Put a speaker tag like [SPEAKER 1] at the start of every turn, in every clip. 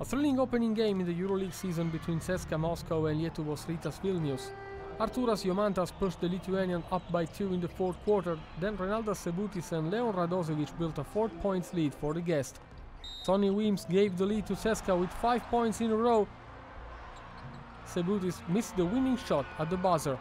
[SPEAKER 1] A thrilling opening game in the EuroLeague season between CSKA Moscow and Lietuvos Rytas Vilnius. Arturas Jomantas pushed the Lithuanian up by two in the fourth quarter, then Renaldas Seibutis and Leon Radosevic built a four points lead for the guest. Sonny Weems gave the lead to CSKA with five points in a row. Seibutis missed the winning shot at the buzzer.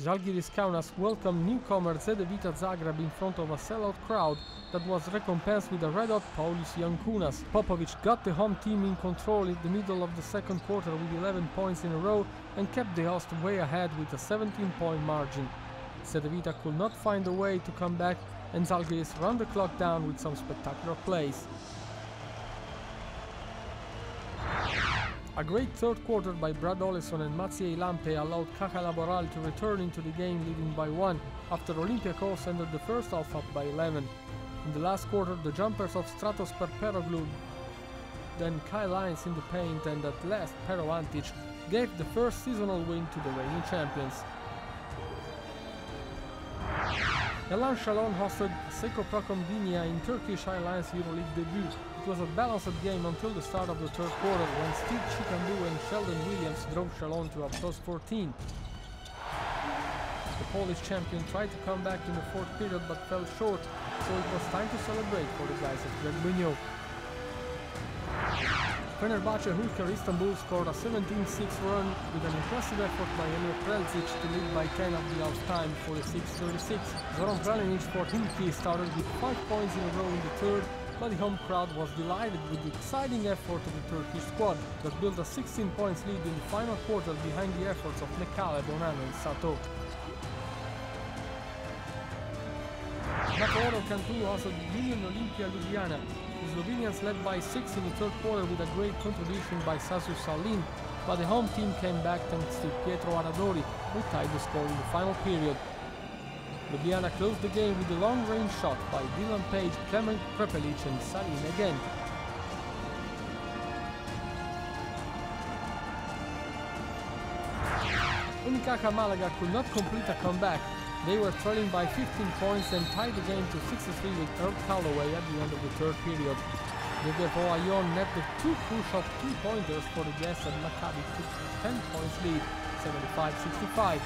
[SPEAKER 1] Žalgiris Kaunas welcomed newcomer Cedevita Zagreb in front of a sellout crowd that was recompensed with a red-hot Paulius Jankūnas. Popovic got the home team in control in the middle of the second quarter with 11 points in a row and kept the host way ahead with a 17-point margin. Cedevita could not find a way to come back and Zalgiris ran the clock down with some spectacular plays. A great third quarter by Brad Oleson and Maciej Lampe allowed Caja Laboral to return into the game leading by one after Olympiacos ended the first half up by 11. In the last quarter, the jumpers of Stratos Perperoglou, then Kyle Hines in the paint and at last Pero Antic gave the first seasonal win to the reigning champions. Elan Chalon hosted Asseco Prokom Gdynia in Turkish Airlines EuroLeague debut. It was a balanced game until the start of the third quarter when Steed Tchicamboud and Sheldon Williams drove Chalon to a plus 14. The Polish champion tried to come back in the fourth period but fell short, so it was time to celebrate for the guys at Buñol. Fenerbahce Ulker Istanbul scored a 17-6 run with an impressive effort by Emir Preldzic to lead by 10 at the half time 46-36. Zoran Planinic for Khimki started with 5 points in a row in the third, but the home crowd was delighted with the exciting effort of the Turkish squad that built a 16 points lead in the final quarter behind the efforts of Mekale, Bonano and Sato. Nakoro Cantu hosted Union Olimpija Ljubljana. The Slovenians led by 6 in the third quarter with a great contribution by Sasu Salin, but the home team came back thanks to Pietro Aradori, who tied the score in the final period. Ljubljana closed the game with a long-range shot by Dylan Page, Clement Krepelic and Salin again. Unicaja Malaga could not complete a comeback. They were trailing by 15 points and tied the game to 63 with Earl Calloway at the end of the third period. The Devoayon netted two crucial two-pointers for the guests and Maccabi took 10 points lead, 75-65.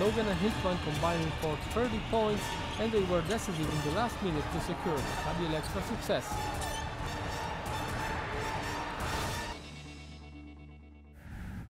[SPEAKER 1] Logan and Hickman combining for 30 points and they were decisive in the last minute to secure Maccabi extra success.